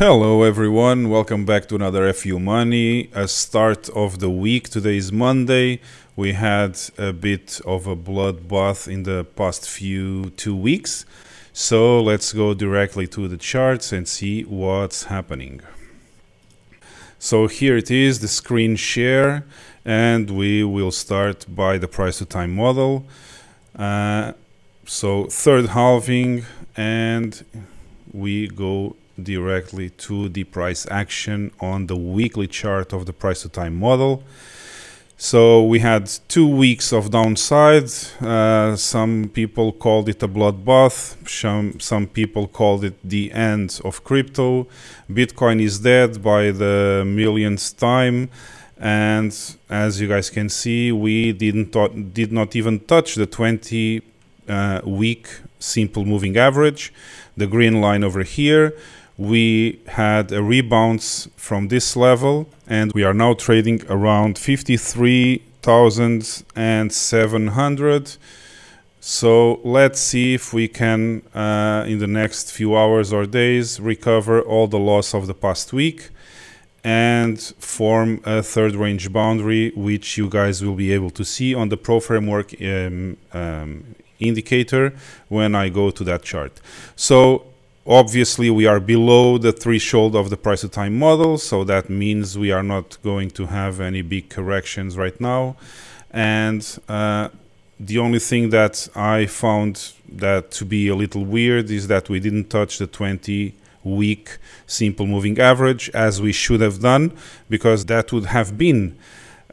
Hello everyone, welcome back to another FU Money. A start of the week. Today is Monday. We had a bit of a bloodbath in the past few two weeks. So let's go directly to the charts and see what's happening. So here it is, the screen share, and we will start by the price to time model. Uh, so third halving, and we go directly to the price action on the weekly chart of the price to time model. So we had two weeks of downside. Uh, some people called it a bloodbath. Some, some people called it the end of crypto. Bitcoin is dead by the millionth time. And as you guys can see, we didn't did not even touch the 20 uh, week simple moving average, the green line over here we had a rebound from this level and we are now trading around 53,700 so let's see if we can uh, in the next few hours or days recover all the loss of the past week and form a third range boundary which you guys will be able to see on the pro framework um, um, indicator when I go to that chart. So Obviously, we are below the threshold of the price to time model, so that means we are not going to have any big corrections right now. And uh, the only thing that I found that to be a little weird is that we didn't touch the 20 week simple moving average as we should have done, because that would have been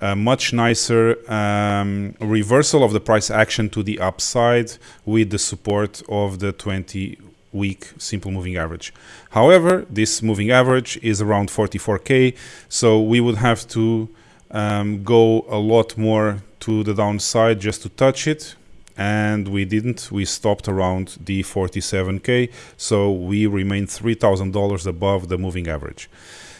a much nicer um, reversal of the price action to the upside with the support of the 20 week simple moving average. However, this moving average is around 44k, so we would have to um, go a lot more to the downside just to touch it and we didn't. We stopped around the 47k so we remain $3000 above the moving average.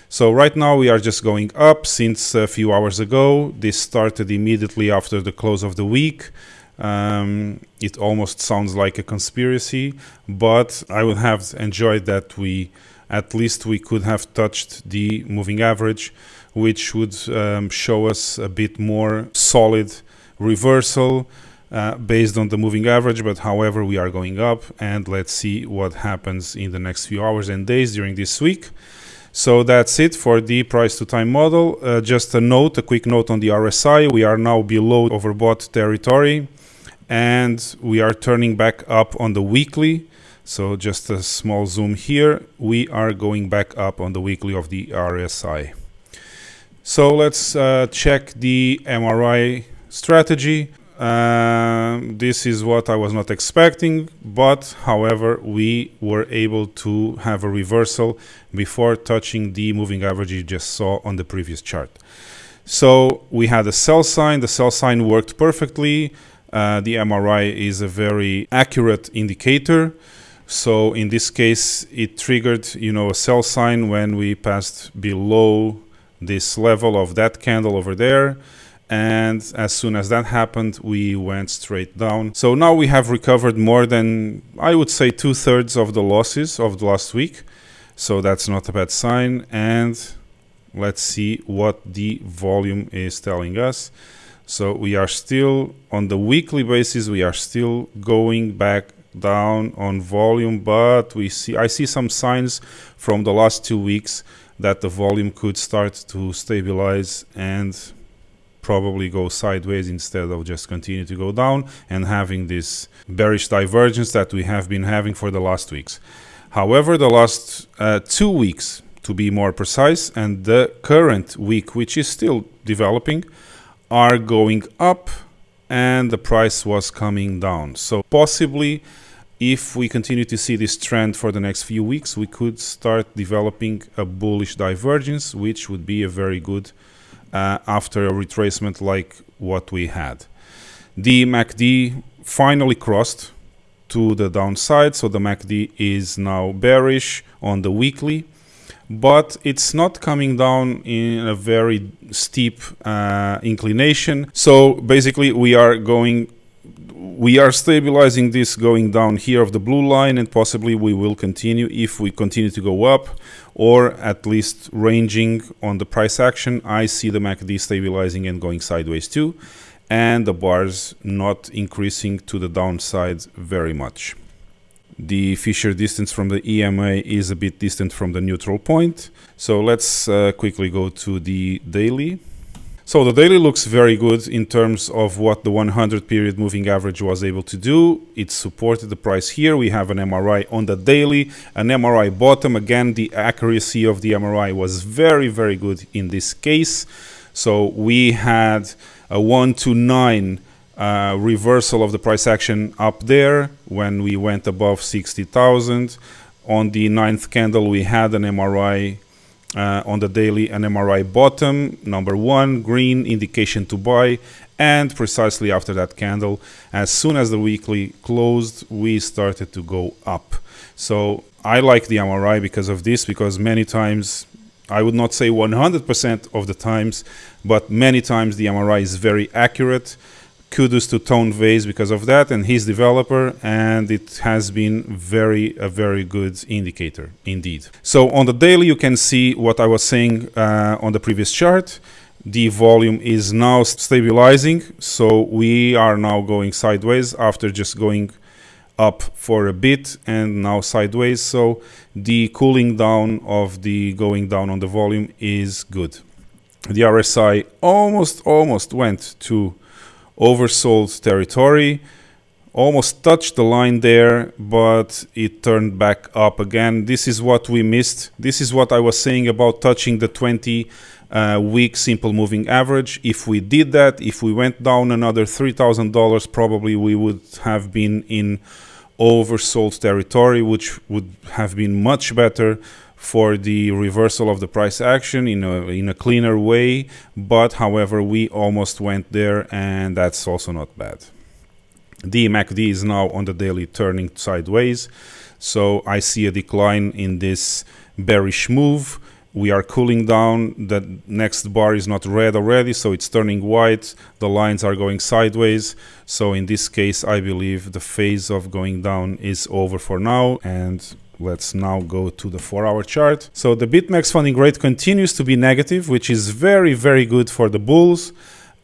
So right now we are just going up. Since a few hours ago this started immediately after the close of the week um, it almost sounds like a conspiracy, but I would have enjoyed that we at least we could have touched the moving average, which would um, show us a bit more solid reversal uh, based on the moving average. But however, we are going up, and let's see what happens in the next few hours and days during this week. So that's it for the price to time model. Uh, just a note, a quick note on the RSI. We are now below overbought territory and we are turning back up on the weekly. So just a small zoom here. We are going back up on the weekly of the RSI so let's uh, check the MRI strategy. Uh, this is what I was not expecting but however we were able to have a reversal before touching the moving average you just saw on the previous chart. So we had a sell sign. The sell sign worked perfectly uh, the MRI is a very accurate indicator. So in this case, it triggered, you know, a sell sign when we passed below this level of that candle over there. And as soon as that happened, we went straight down. So now we have recovered more than, I would say, two thirds of the losses of the last week. So that's not a bad sign. And let's see what the volume is telling us. So we are still on the weekly basis, we are still going back down on volume, but we see I see some signs from the last two weeks that the volume could start to stabilize and probably go sideways instead of just continue to go down and having this bearish divergence that we have been having for the last weeks. However, the last uh, two weeks, to be more precise, and the current week, which is still developing, are going up and the price was coming down. So possibly if we continue to see this trend for the next few weeks, we could start developing a bullish divergence, which would be a very good uh, after a retracement like what we had. The MACD finally crossed to the downside, so the MACD is now bearish on the weekly but it's not coming down in a very steep uh, inclination. So basically we are going we are stabilizing this going down here of the blue line and possibly we will continue if we continue to go up or at least ranging on the price action. I see the MACD stabilizing and going sideways too and the bars not increasing to the downside very much. The Fisher distance from the EMA is a bit distant from the neutral point. So let's uh, quickly go to the daily. So the daily looks very good in terms of what the 100 period moving average was able to do. It supported the price here. We have an MRI on the daily, an MRI bottom. Again, the accuracy of the MRI was very, very good in this case. So we had a 1 to 9 uh, reversal of the price action up there when we went above 60,000. On the ninth candle, we had an MRI uh, on the daily an MRI bottom, number one, green indication to buy, and precisely after that candle, as soon as the weekly closed, we started to go up. So I like the MRI because of this, because many times, I would not say 100% of the times, but many times the MRI is very accurate kudos to Tone Vays because of that and his developer, and it has been very a very good indicator indeed. So on the daily, you can see what I was saying uh, on the previous chart. The volume is now stabilizing, so we are now going sideways after just going up for a bit and now sideways. So the cooling down of the going down on the volume is good. The RSI almost almost went to oversold territory almost touched the line there but it turned back up again. This is what we missed. This is what i was saying about touching the 20 uh, week simple moving average. If we did that if we went down another $3000 probably we would have been in oversold territory which would have been much better for the reversal of the price action in a, in a cleaner way. But however, we almost went there and that's also not bad. The MACD is now on the daily turning sideways. So I see a decline in this bearish move. We are cooling down. The next bar is not red already, so it's turning white. The lines are going sideways. So in this case, I believe the phase of going down is over for now. And Let's now go to the four hour chart. So the BitMEX funding rate continues to be negative, which is very, very good for the bulls.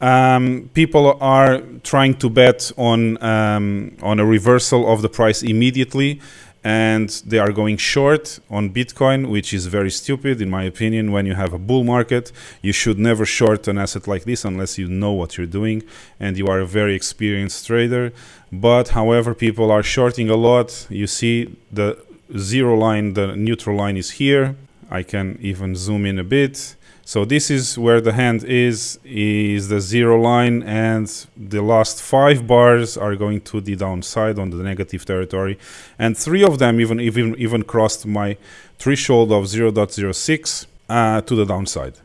Um, people are trying to bet on, um, on a reversal of the price immediately and they are going short on Bitcoin, which is very stupid, in my opinion. When you have a bull market, you should never short an asset like this unless you know what you're doing and you are a very experienced trader. But, however, people are shorting a lot. You see the zero line, the neutral line is here. I can even zoom in a bit. So this is where the hand is, is the zero line and the last five bars are going to the downside on the negative territory. And three of them even, even, even crossed my threshold of 0 0.06 uh, to the downside,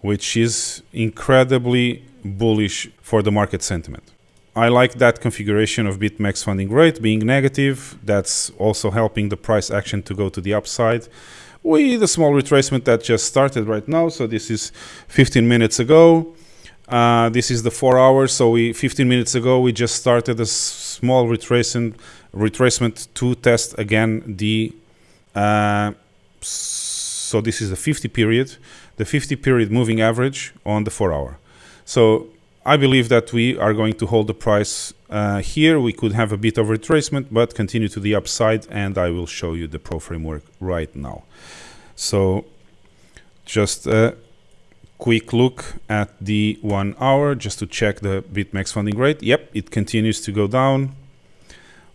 which is incredibly bullish for the market sentiment. I like that configuration of BitMEX funding rate being negative. That's also helping the price action to go to the upside. With a small retracement that just started right now. So this is 15 minutes ago. Uh, this is the four hours. So we 15 minutes ago we just started a small retracement retracement to test again the. Uh, so this is the 50 period, the 50 period moving average on the four hour. So I believe that we are going to hold the price uh, here. We could have a bit of retracement, but continue to the upside, and I will show you the Pro framework right now. So just a quick look at the one hour just to check the BitMEX funding rate. Yep, it continues to go down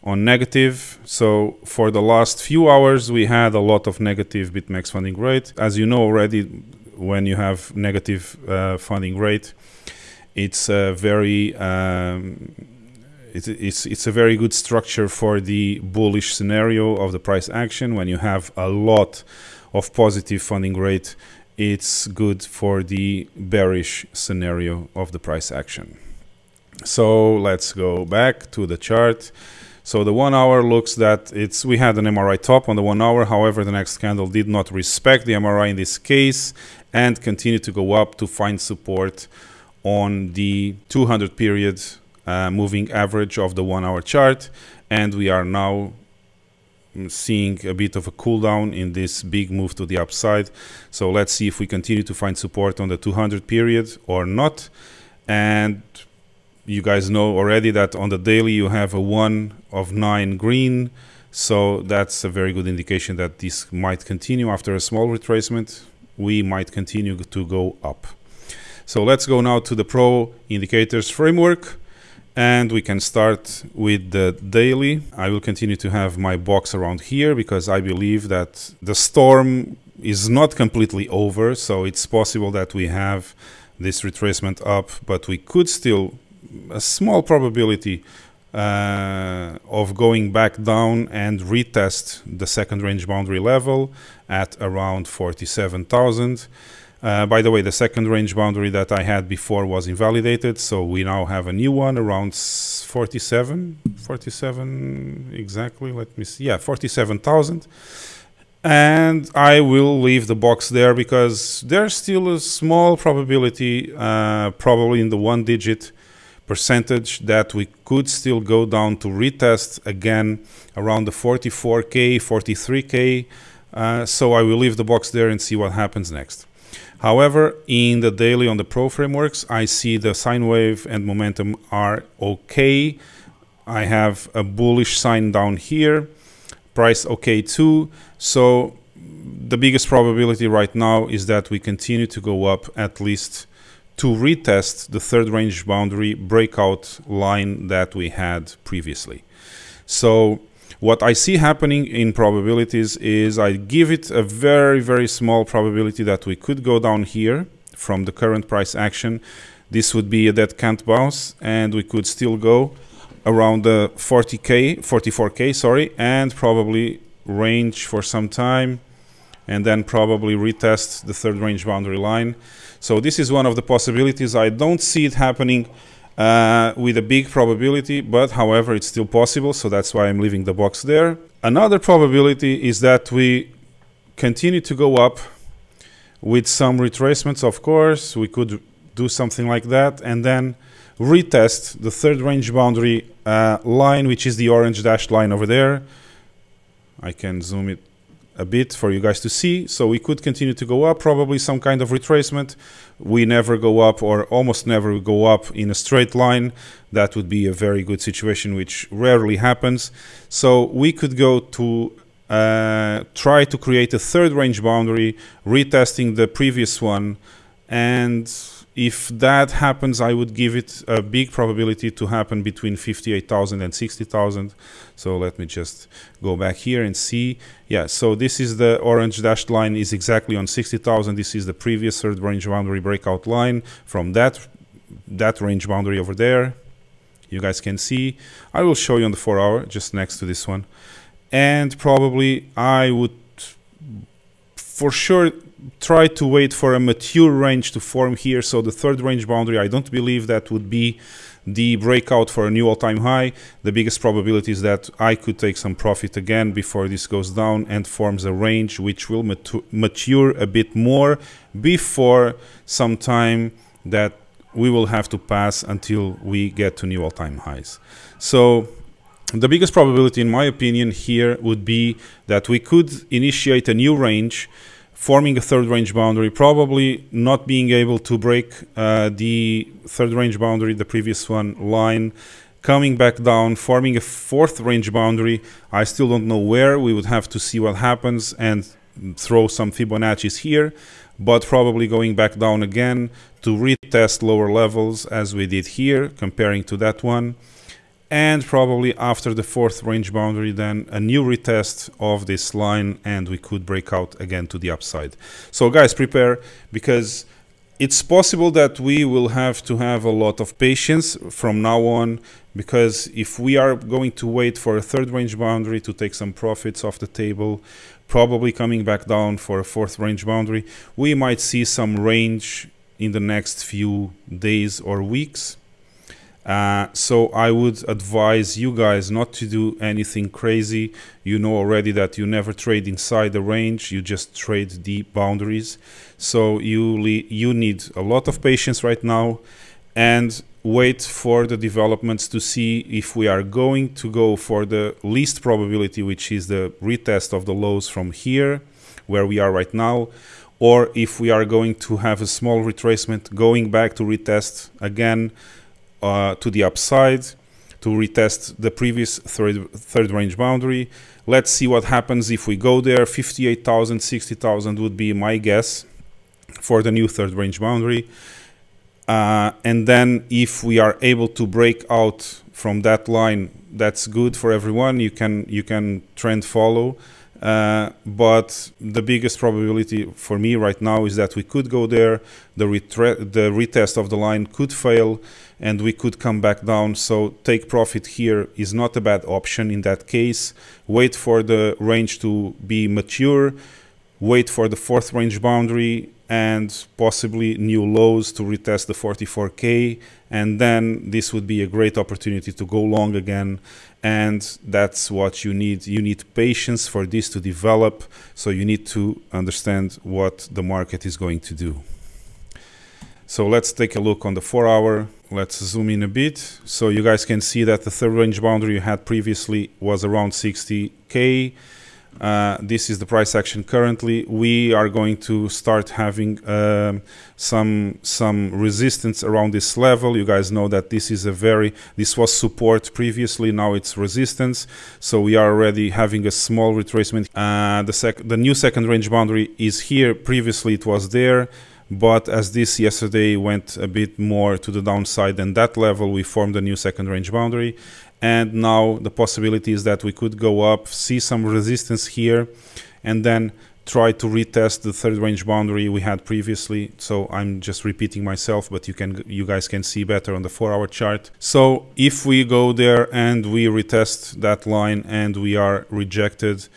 on negative. So for the last few hours, we had a lot of negative BitMEX funding rate. As you know already, when you have negative uh, funding rate, it's a very um, it's, it's, it's a very good structure for the bullish scenario of the price action. When you have a lot of positive funding rate, it's good for the bearish scenario of the price action. So let's go back to the chart. So the one hour looks that it's we had an MRI top on the one hour. However, the next candle did not respect the MRI in this case and continued to go up to find support on the 200 period uh, moving average of the one hour chart and we are now seeing a bit of a cool down in this big move to the upside. So let's see if we continue to find support on the 200 period or not. And you guys know already that on the daily you have a 1 of 9 green. So that's a very good indication that this might continue. After a small retracement we might continue to go up so let's go now to the pro indicators framework and we can start with the daily. I will continue to have my box around here because I believe that the storm is not completely over. So it's possible that we have this retracement up, but we could still, a small probability uh, of going back down and retest the second range boundary level at around 47,000. Uh, by the way, the second range boundary that I had before was invalidated, so we now have a new one around 47, 47 exactly, let me see, yeah, 47,000. And I will leave the box there because there's still a small probability, uh, probably in the one digit percentage that we could still go down to retest again around the 44k, 43k. Uh, so I will leave the box there and see what happens next. However, in the daily on the Pro frameworks, I see the sine wave and momentum are okay. I have a bullish sign down here, price okay too. So the biggest probability right now is that we continue to go up at least to retest the third range boundary breakout line that we had previously. So what I see happening in probabilities is I give it a very, very small probability that we could go down here from the current price action. This would be a dead cat bounce and we could still go around the 40k, 44k, sorry, and probably range for some time and then probably retest the third range boundary line. So this is one of the possibilities. I don't see it happening uh, with a big probability, but however, it's still possible, so that's why I'm leaving the box there. Another probability is that we continue to go up with some retracements, of course. We could do something like that, and then retest the third range boundary uh, line, which is the orange dashed line over there. I can zoom it a bit for you guys to see. So we could continue to go up, probably some kind of retracement. We never go up or almost never go up in a straight line. That would be a very good situation, which rarely happens. So we could go to uh, try to create a third range boundary, retesting the previous one and if that happens, I would give it a big probability to happen between 58,000 and 60,000. So let me just go back here and see. Yeah, so this is the orange dashed line is exactly on 60,000. This is the previous third range boundary breakout line from that, that range boundary over there. You guys can see. I will show you on the 4 hour just next to this one. And probably I would for sure try to wait for a mature range to form here. So the third range boundary, I don't believe that would be the breakout for a new all-time high. The biggest probability is that I could take some profit again before this goes down and forms a range which will mature a bit more before some time that we will have to pass until we get to new all-time highs. So the biggest probability in my opinion here would be that we could initiate a new range forming a third range boundary, probably not being able to break uh, the third range boundary, the previous one line, coming back down, forming a fourth range boundary. I still don't know where. We would have to see what happens and throw some Fibonacci's here, but probably going back down again to retest lower levels as we did here, comparing to that one and probably after the fourth range boundary then a new retest of this line and we could break out again to the upside. So guys prepare because it's possible that we will have to have a lot of patience from now on because if we are going to wait for a third range boundary to take some profits off the table probably coming back down for a fourth range boundary we might see some range in the next few days or weeks uh, so I would advise you guys not to do anything crazy. You know already that you never trade inside the range, you just trade deep boundaries. So you, you need a lot of patience right now and wait for the developments to see if we are going to go for the least probability, which is the retest of the lows from here, where we are right now, or if we are going to have a small retracement going back to retest again uh, to the upside to retest the previous third, third range boundary. Let's see what happens if we go there. 58,000, 60,000 would be my guess for the new third range boundary. Uh, and then if we are able to break out from that line, that's good for everyone. You can you can trend follow. Uh, but the biggest probability for me right now is that we could go there, the, the retest of the line could fail, and we could come back down. So take profit here is not a bad option in that case. Wait for the range to be mature, wait for the fourth range boundary, and possibly new lows to retest the 44k and then this would be a great opportunity to go long again. And that's what you need. You need patience for this to develop so you need to understand what the market is going to do. So let's take a look on the four hour let's zoom in a bit. So you guys can see that the third range boundary you had previously was around 60k uh, this is the price action currently. We are going to start having um, some some resistance around this level. You guys know that this is a very this was support previously. Now it's resistance. So we are already having a small retracement. Uh, the sec the new second range boundary is here. Previously it was there. But as this yesterday went a bit more to the downside than that level, we formed a new second range boundary and now the possibility is that we could go up see some resistance here and then try to retest the third range boundary we had previously. So i'm just repeating myself but you can you guys can see better on the four hour chart. So if we go there and we retest that line and we are rejected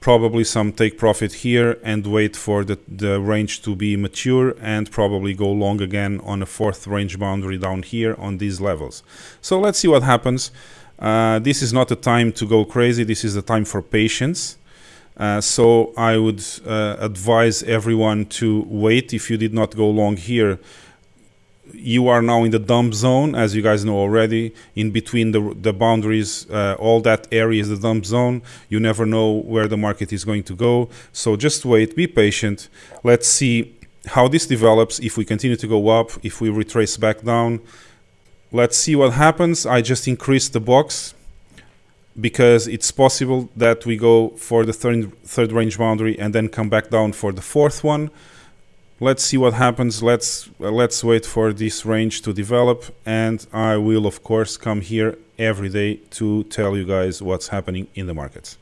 probably some take profit here and wait for the, the range to be mature and probably go long again on a fourth range boundary down here on these levels. So let's see what happens uh, this is not a time to go crazy. This is a time for patience. Uh, so I would uh, advise everyone to wait. If you did not go long here, you are now in the dump zone, as you guys know already. In between the, the boundaries, uh, all that area is the dump zone. You never know where the market is going to go. So just wait, be patient. Let's see how this develops. If we continue to go up, if we retrace back down, Let's see what happens. I just increased the box because it's possible that we go for the third, third range boundary and then come back down for the fourth one. Let's see what happens. Let's uh, let's wait for this range to develop and I will of course come here every day to tell you guys what's happening in the markets.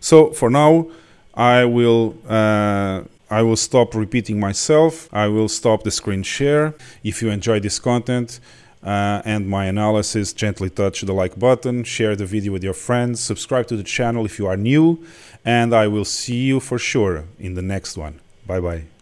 So for now, I will uh, I will stop repeating myself. I will stop the screen share. If you enjoy this content, uh, and my analysis, gently touch the like button, share the video with your friends, subscribe to the channel if you are new, and I will see you for sure in the next one. Bye bye.